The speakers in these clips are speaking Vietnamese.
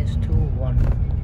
minus 2, 1.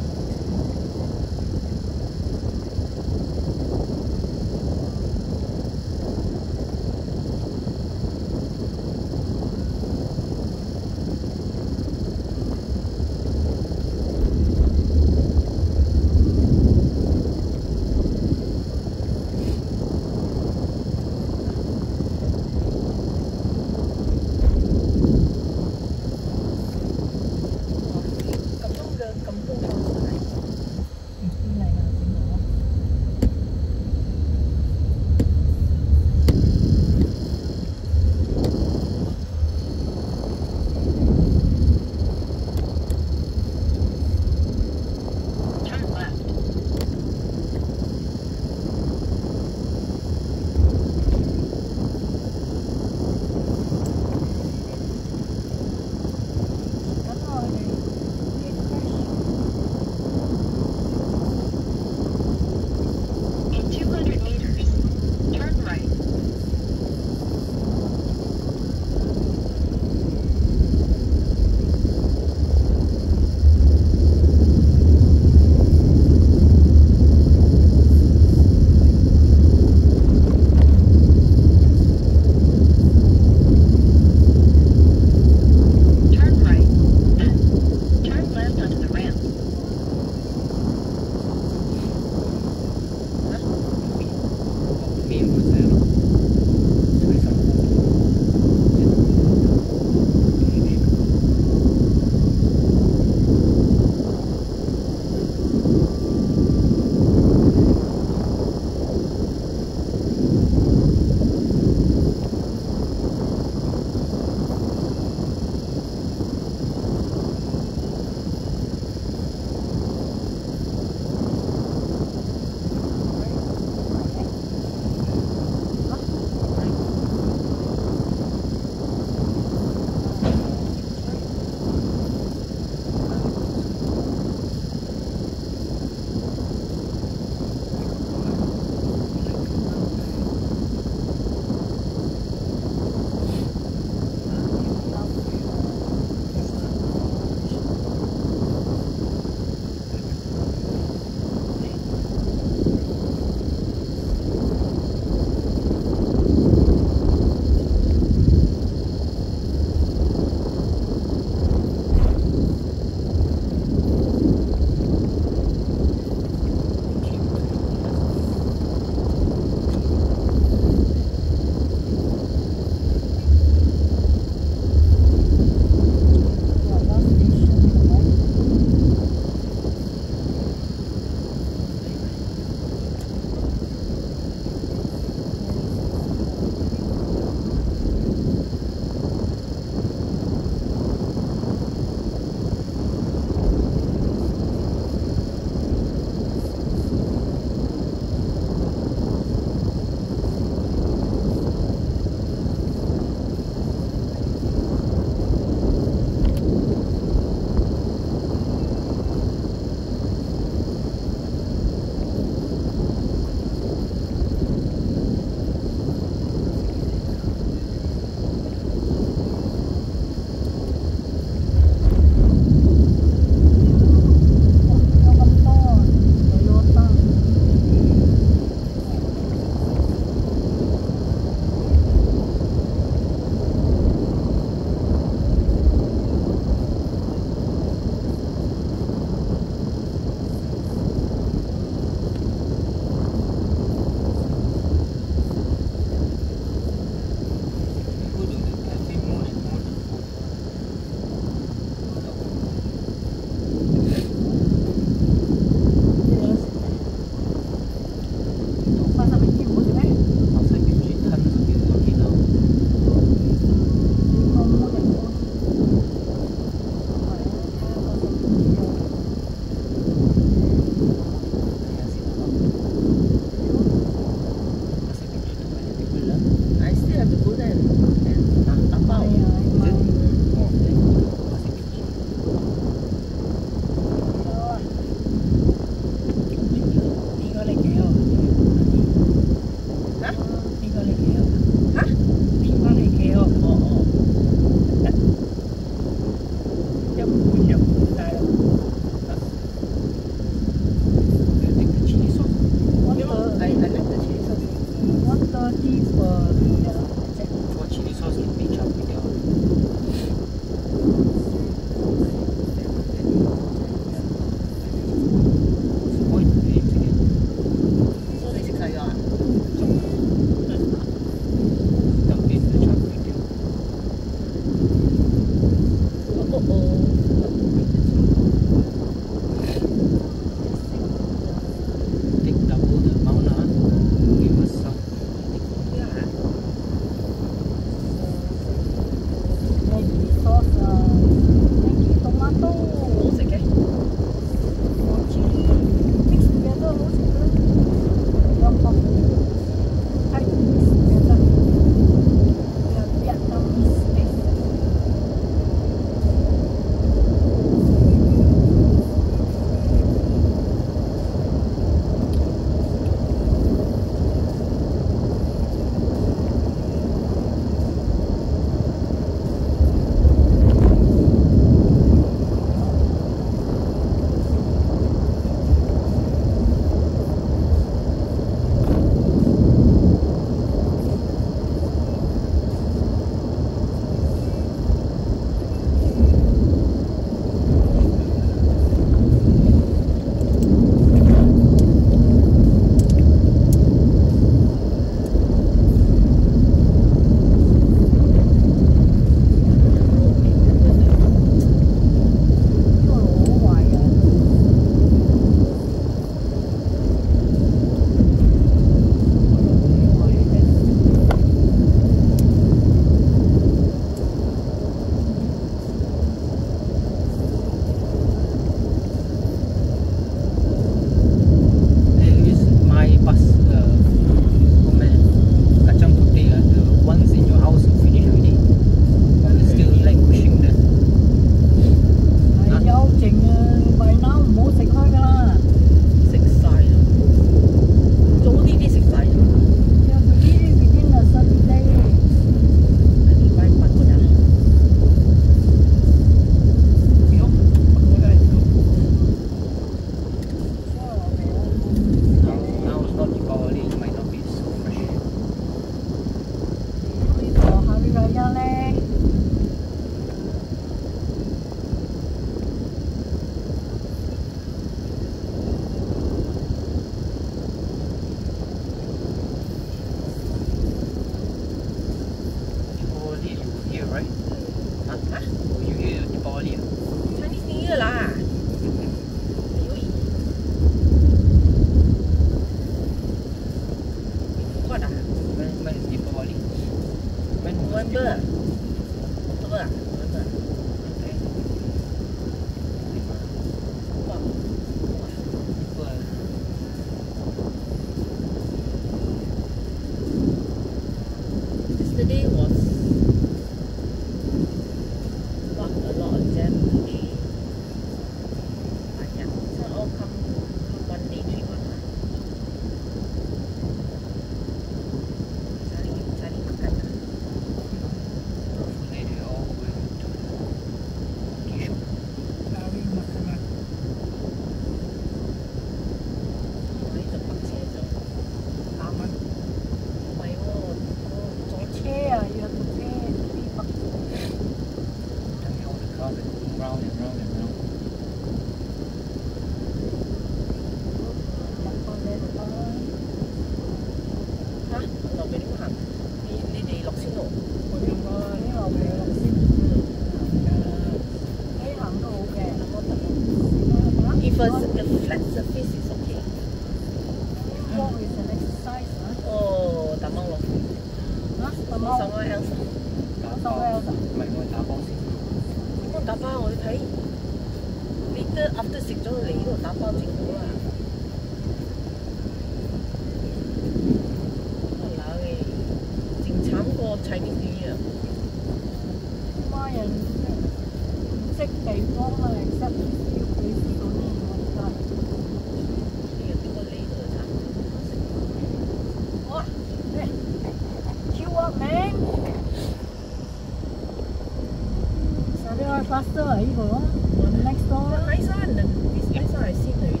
faster I go. The next door. The nice one. The, this nice one I seen already.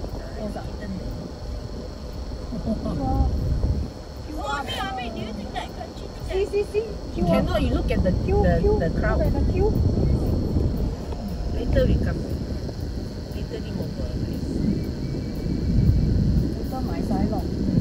I've eaten it. See, see, see. Cannot, you look at the queue, the, the crowd. Later we come. Later we over. Later my side.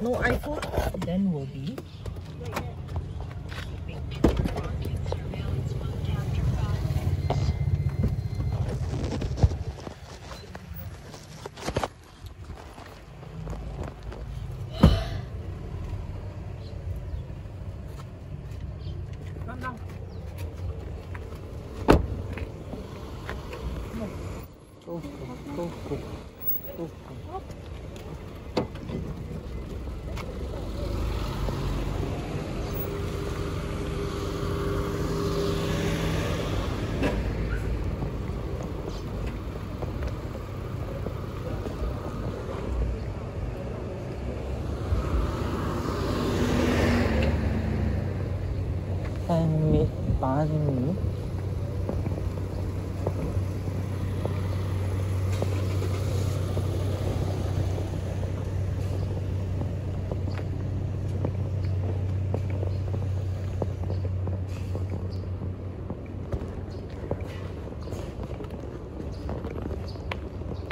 no iPhone, then we'll be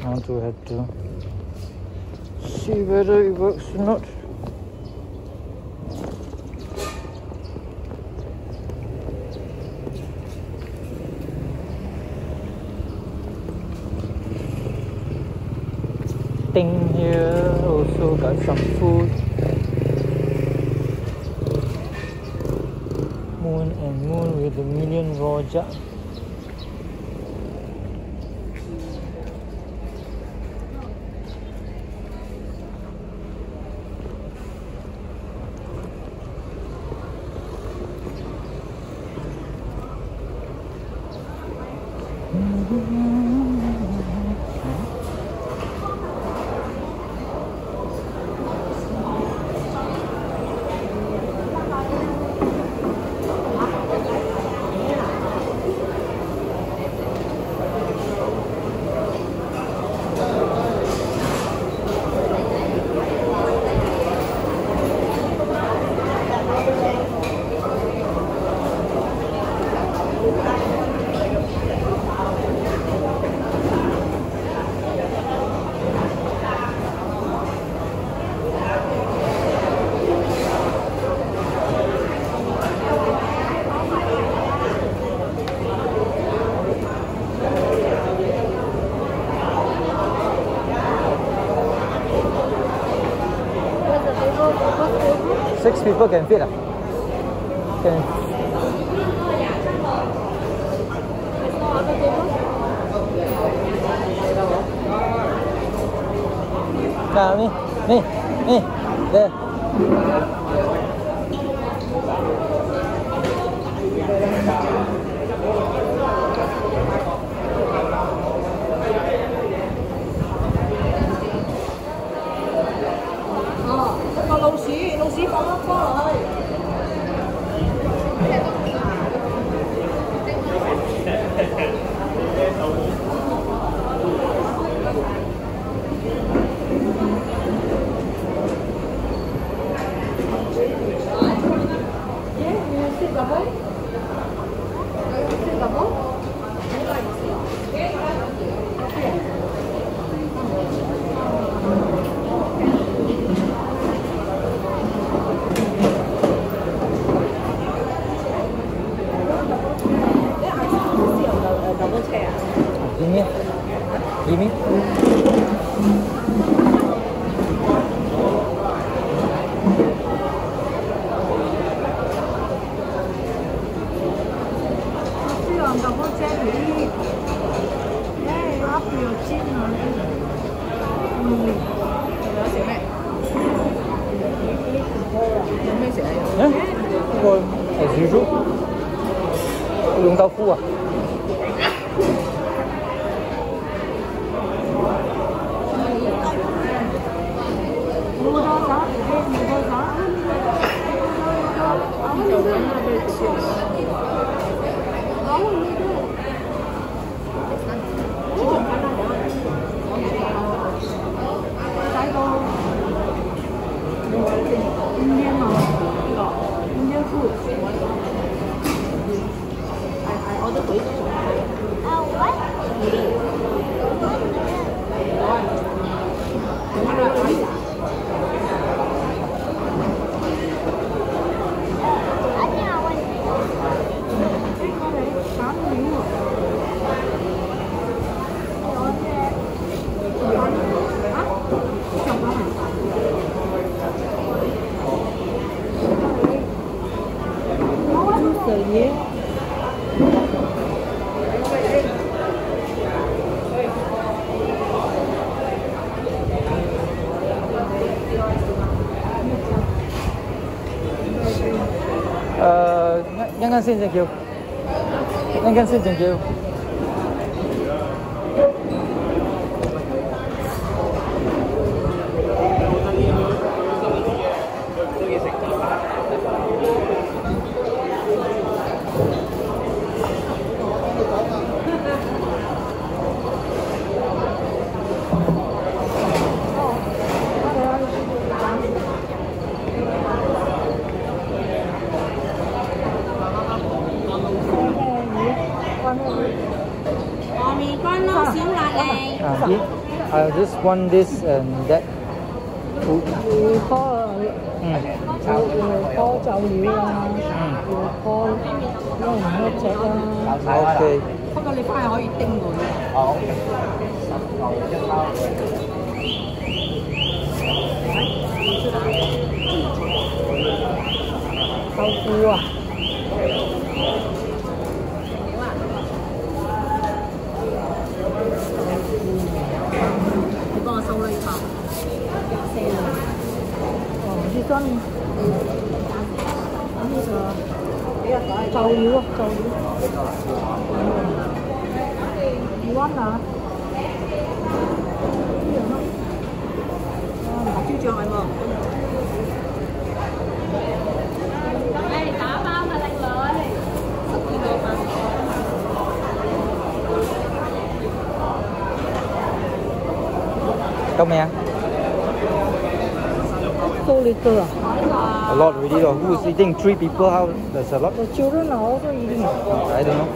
now do I have to see whether it works or not? Thing here also got some food. Moon and moon with a million raw. Facebook en Fiera. 乌 can see, thank you. Thank you. want this and that food. Vừa kho Ừ. vừa kho chậu liệu à, vừa kho nó nó chẹt à. Ok. 不过你翻去可以叮佢。 豆腐啊， câu What not? Đặt chú cho em không? Đông nè Cô lì cửa. A lot already. though. Who is eating? Three people? How? There's a lot. The children are also eating. I don't know.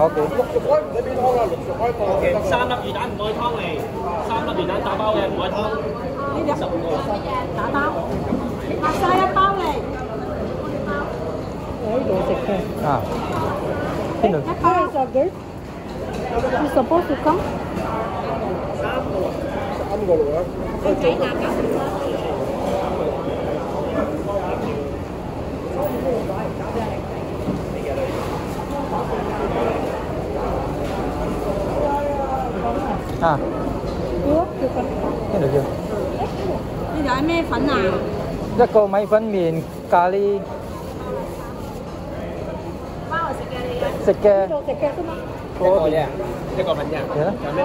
Okay. 三粒鱼蛋唔爱汤嚟，三粒鱼蛋打包嘅唔爱汤，十五个。打包，拍晒一包嚟。我呢度食嘅。 À. Bên được. Where is our girl? You supposed to come? À. Chưa, chưa come. Bên được chưa? 呢度系咩粉啊？一个米粉面咖喱食嘅，做食嘅啫嘛。一个啫，一个粉啫。系啦。有咩？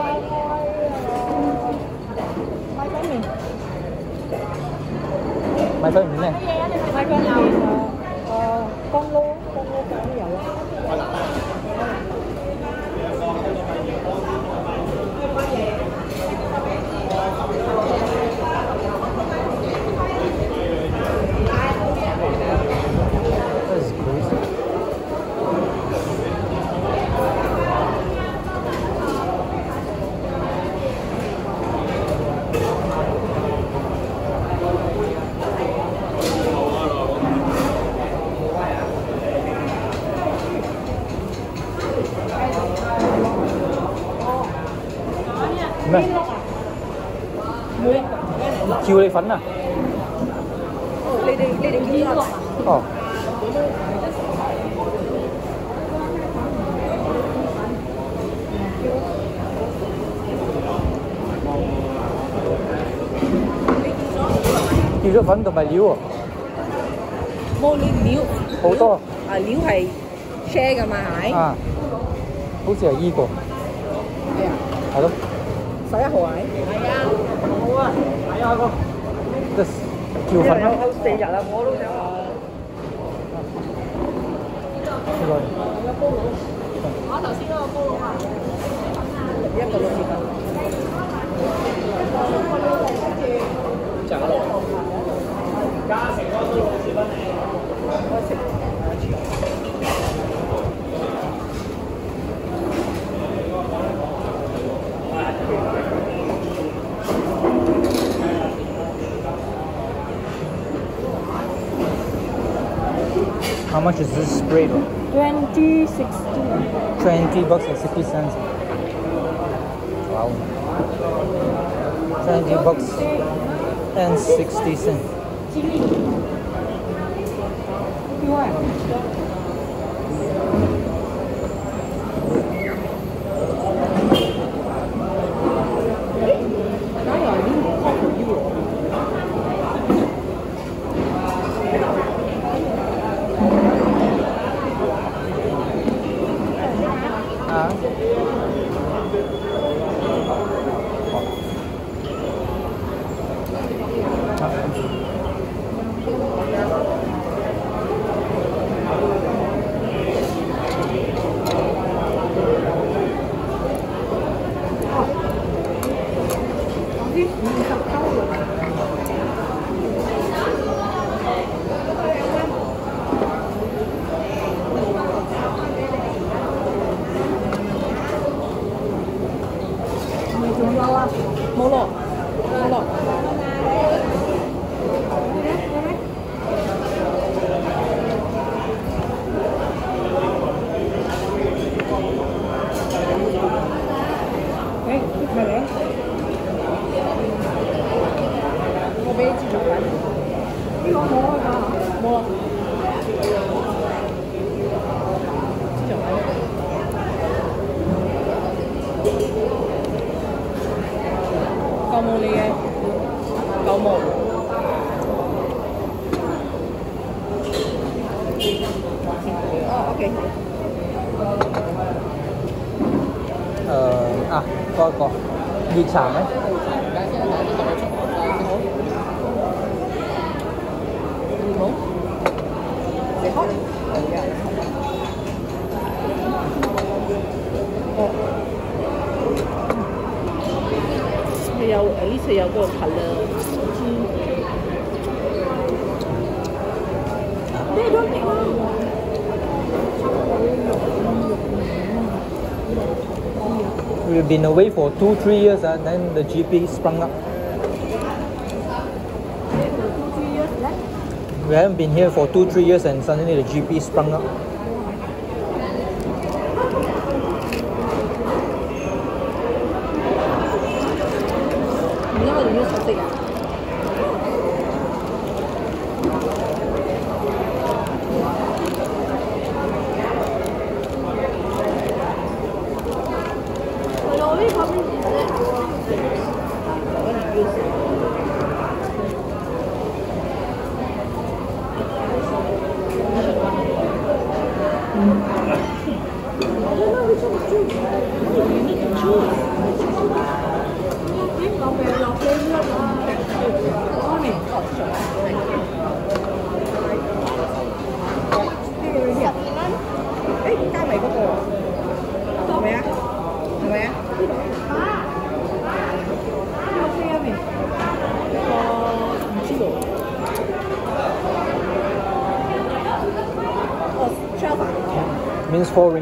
Mai phơi mình này. Ờ, ờ, con luôn, con luôn cả dậu. 叫你粉啊？你哋你哋几多？哦。叫咗粉同埋料喎，冇你料好多啊料系 share 㗎嘛系咪？啊，好似系依个，系啊，系咯，十一号系咪？系啊，好啊，系啊个。 即係叫粉咯。有四日啦，我都想話。呢個我頭先嗰個煲佬啊，一個六折粉。就係咯。加成嗰個六折粉嚟。 How much is this spread? twenty sixty。20 bucks and 60 cents. Wow. 20 bucks and 60 cents. Nhiệt sản đấy. been away for two, three years, uh, then the GP sprung up. We haven't been here for two, three years, and suddenly the GP sprung up. You the news?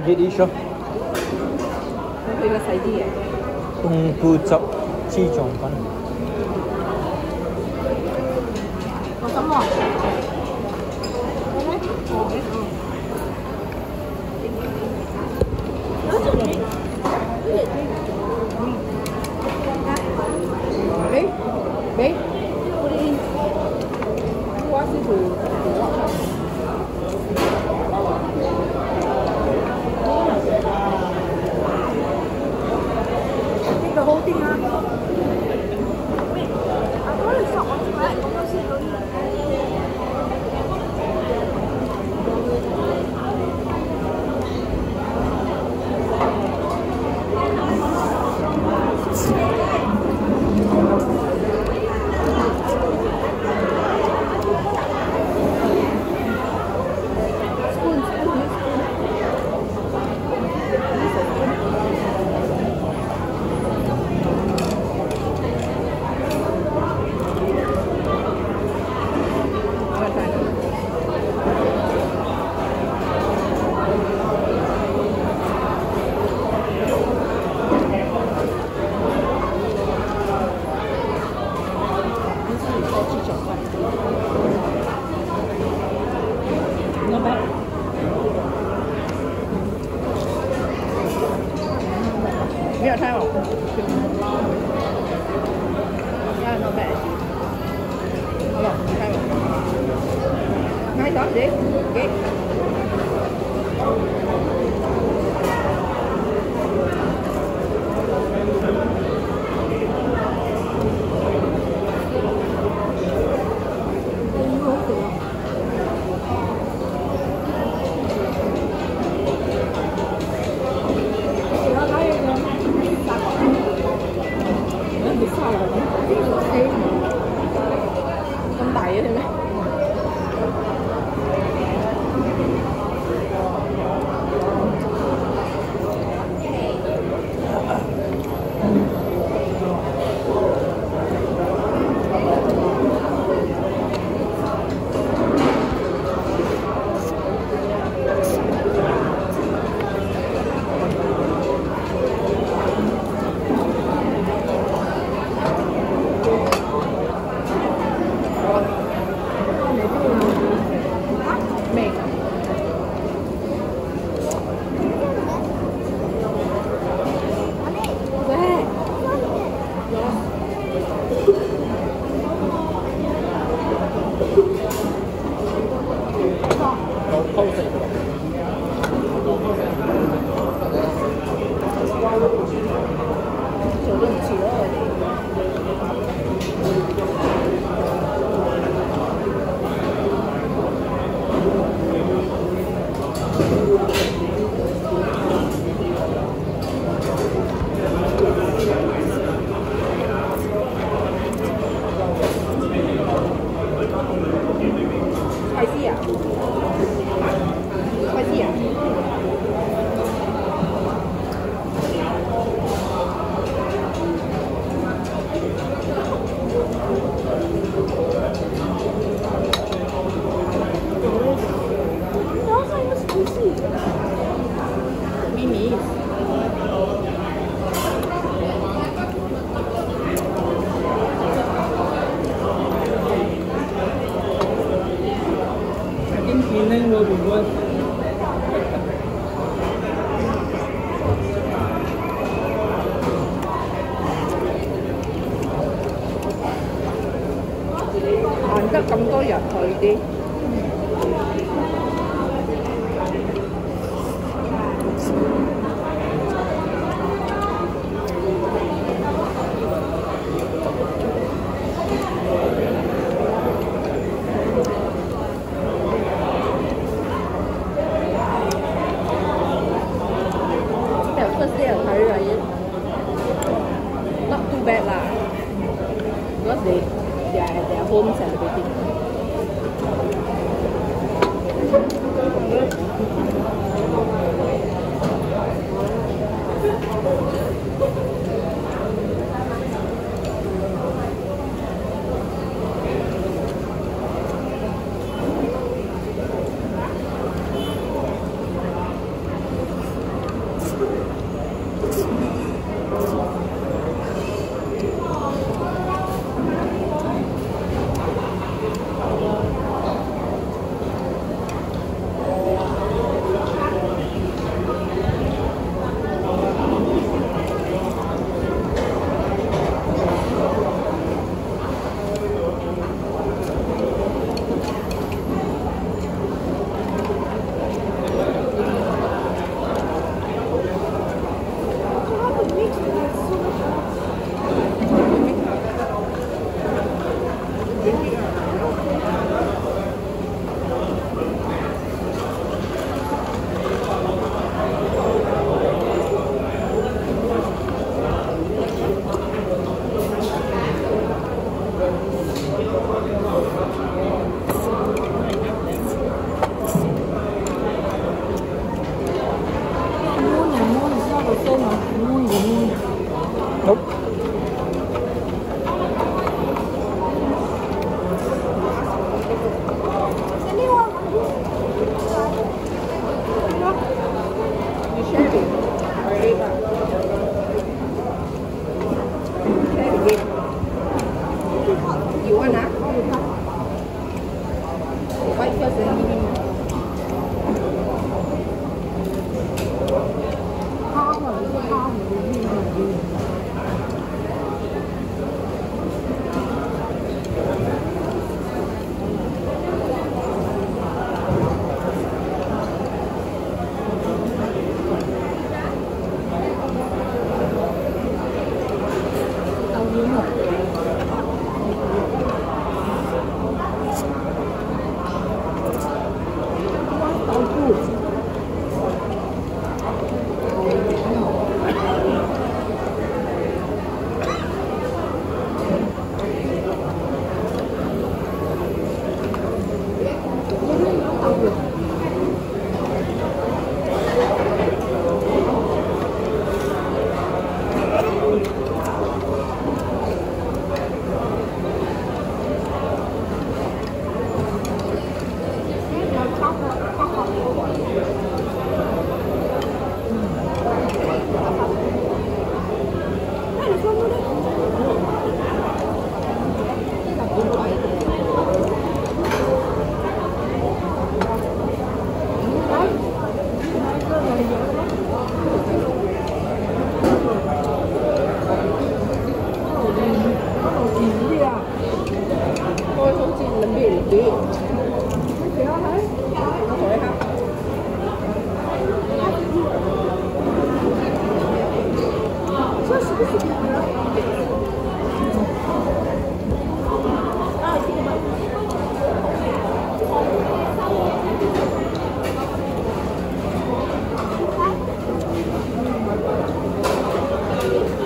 che dice? Non aveva idea. Un puzzo, ciccione.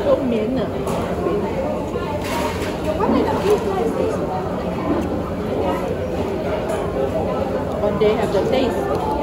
Tôm miến à they have the taste.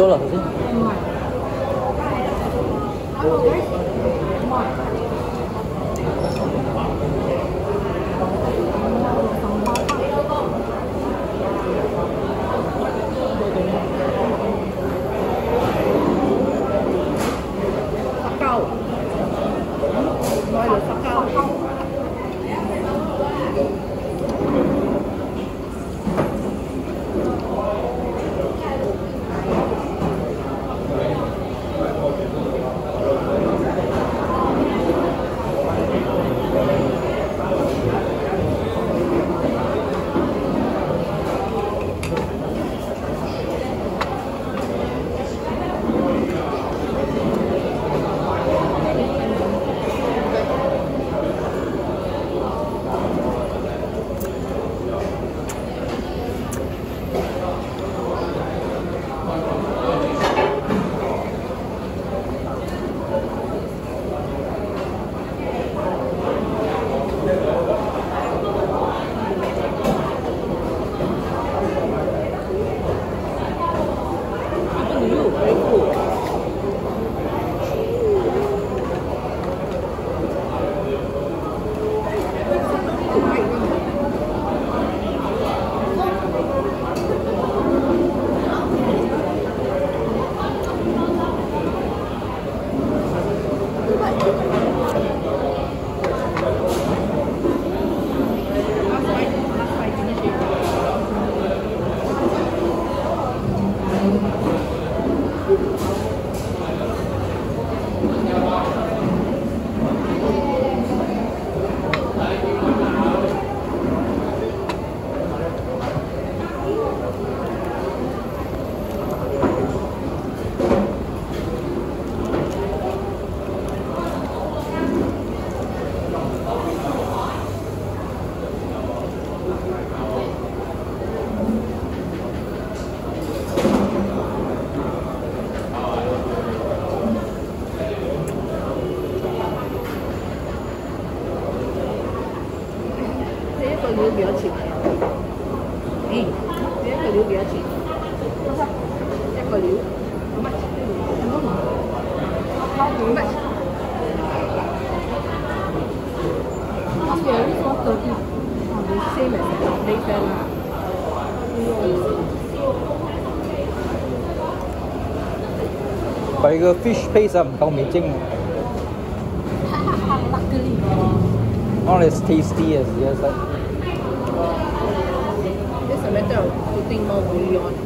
咗啦頭先。 个牛比较钱？哎，你一个牛比较钱？多少？一个牛五蚊，五蚊，五蚊。我養呢個嗰啲，你 same 你 friend 啊？佢個 fish paste 唔夠味精喎。not as tasty as the other side. out putting more boldly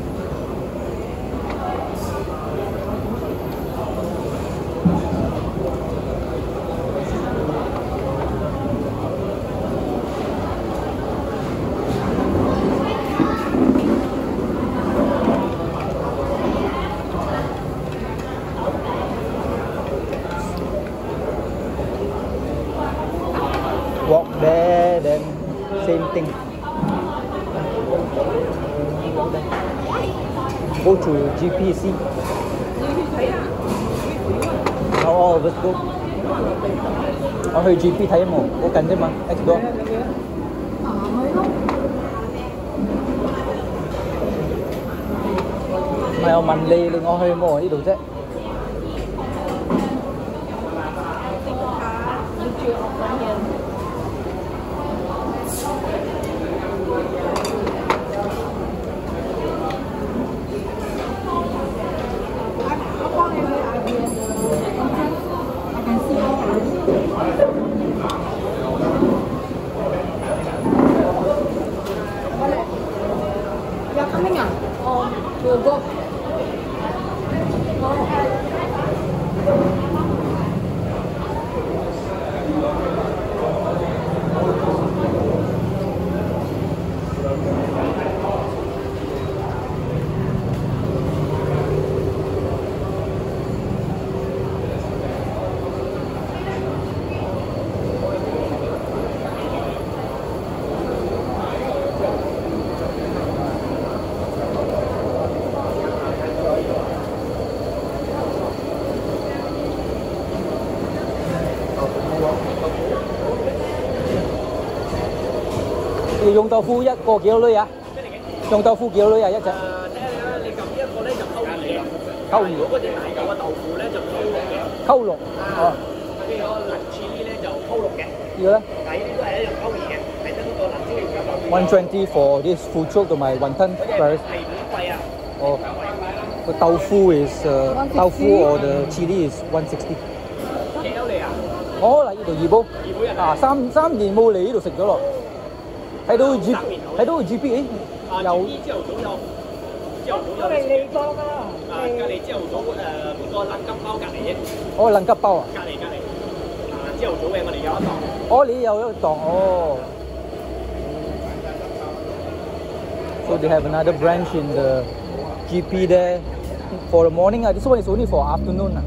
去 GP 睇啊嘛，好近啫嘛，next door。啊，系咯。唔系我问你，令我去么？呢度啫。 用豆腐一個幾多鐳啊？用豆腐幾多鐳啊？一隻誒，睇下你啦，你撳呢一個咧就溝魚嘅，溝魚如果嗰隻大嚿嘅豆腐咧就溝肉嘅，溝六哦，跟住個能切呢咧就溝肉嘅，呢個咧但係呢啲都係一樣溝魚嘅，係得嗰個能切嘅豆腐。 one twenty for this 腐竹同埋雲吞嗰隻 rice。係免費啊！哦，個豆腐 is 誒豆腐 or the chili is one sixty。幾多你啊？哦，嚟呢度二煲二杯啊啊，三三年冇嚟呢度食咗咯。 睇到 G 睇到 G P 诶啊，有呢朝头早有，朝头早有。你讲啊！啊，隔离朝头早诶呢个冷金包隔离啫，哦冷吉包啊，隔离隔离。啊，朝头早嘅我哋有一档。哦你有一个档哦。So they have another branch in the GP there for the morning. Uh, this one is only for afternoon. Uh.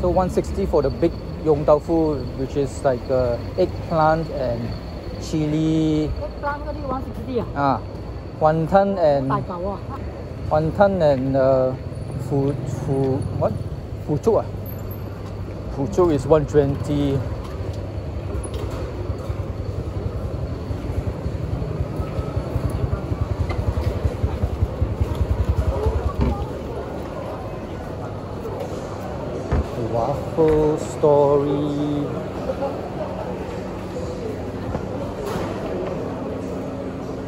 So 160 for the big yong tau fu, which is like uh, eggplant and chili, 一单嗰啲玩食啲啊， ah, wonton 大 and 嚿啊！ wonton and uh, fu fu what? Fuchu ah. Fuchu is 120. Apple Story.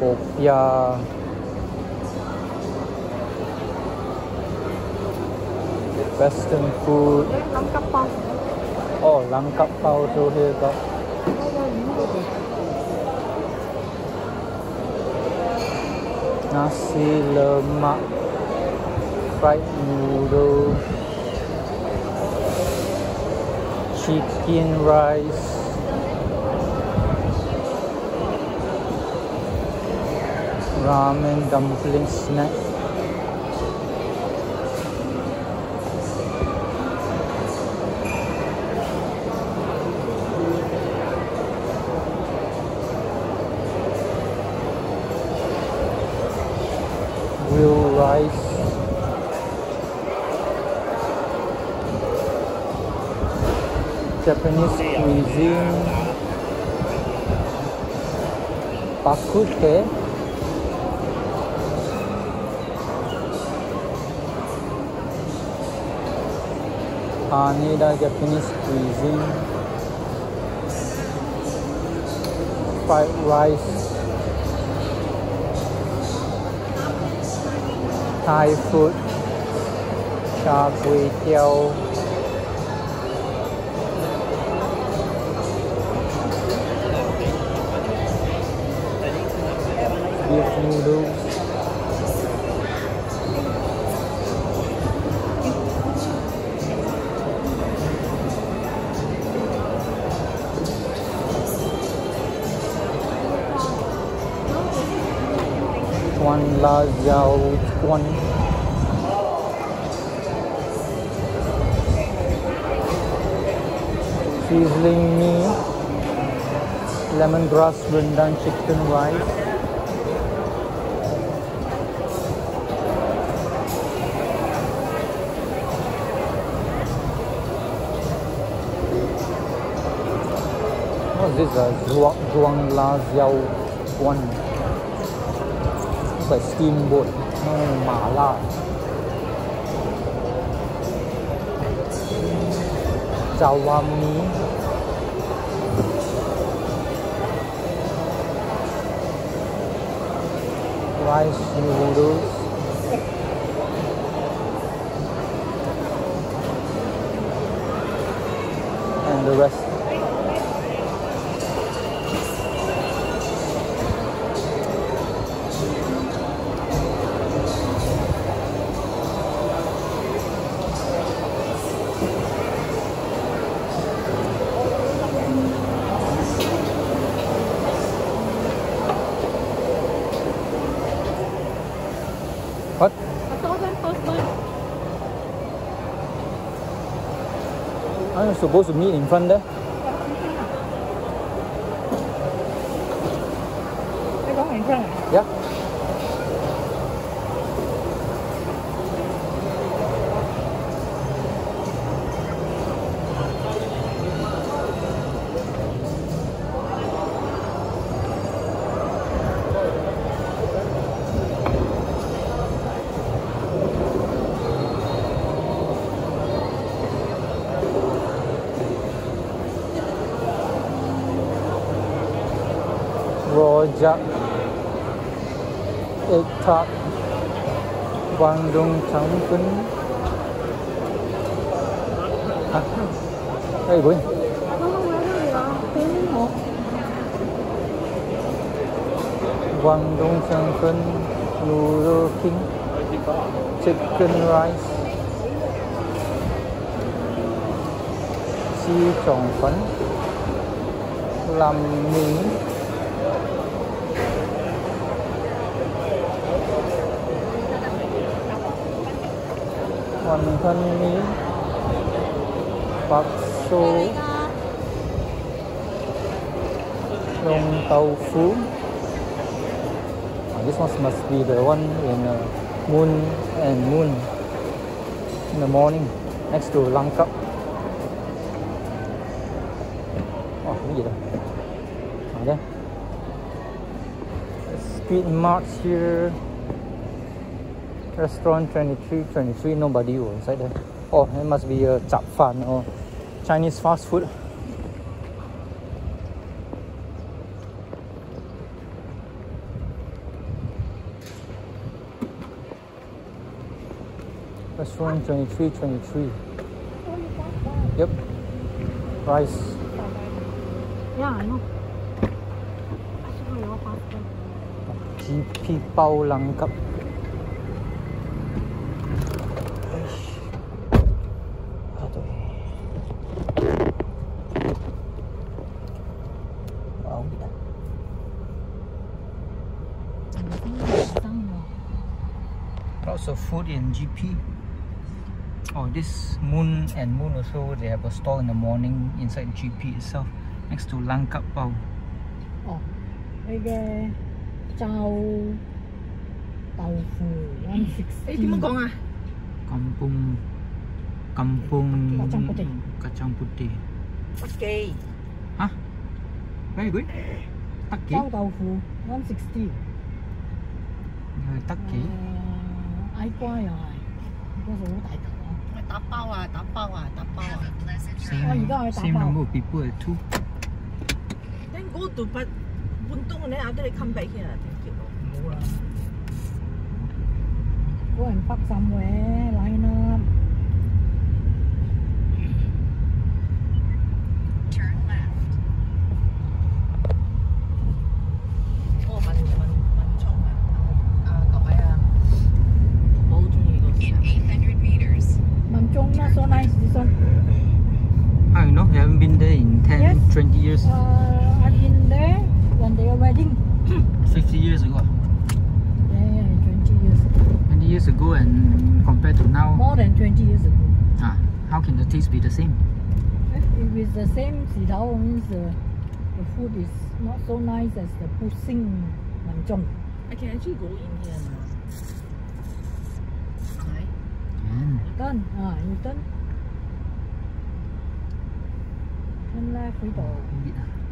Opia. Western food. Lăng cấp bao Oh, lăng cấp bao through here but Nasi lemak fried noodles. Chicken rice. Ramen dumpling snack. खुश है Haneda Japanese cuisine, fried rice, Thai food, char kway teow. Lemongrass rendang chicken rice. What's this? Uh, Zhuang, Zhuang La Xiao Guan. It's like steamboat. No, no, no, mala. Jawami. Rice mais seguros supposed to meet in front there? Chicken rice Chi tròn phấn Làm mì hoàn thân mỹ bạc xô trong tàu phú. This one must be the one in uh, moon and moon in the morning next to Langkap oh cái đây street mart here Restaurant 23, 23, nobody inside there. Oh, it must be a chap fan or Chinese fast food. this one 23 23 yep. Price yeah i know. GP bao langkap Lots of food in GP. Oh, this Moon and Moon also, they have a stall in the morning inside the GP itself, next to Lang Kap Bao. Oh, đây chào tàu phù 160. Ê, tiếng con à? Kampung Kampung Kacang Putih. Kacang Putih. Pakey. Hah? Very good. Taki. Chao tàu phù 160. Người Taki. Ai qua rồi. Có số đại 头啊！大 打包啊，打包啊，打包啊。 Same, Oh, you got it, same tapao. number of people at two. Then go to but Buntung and then after they come back here. Thank you. No lah. Go and park somewhere, line up. The same Sidao means the, the food is not so nice as the Pusing Manchong. I can actually go in here now. Right? Turn, ah, you turn. Turn left 呢度。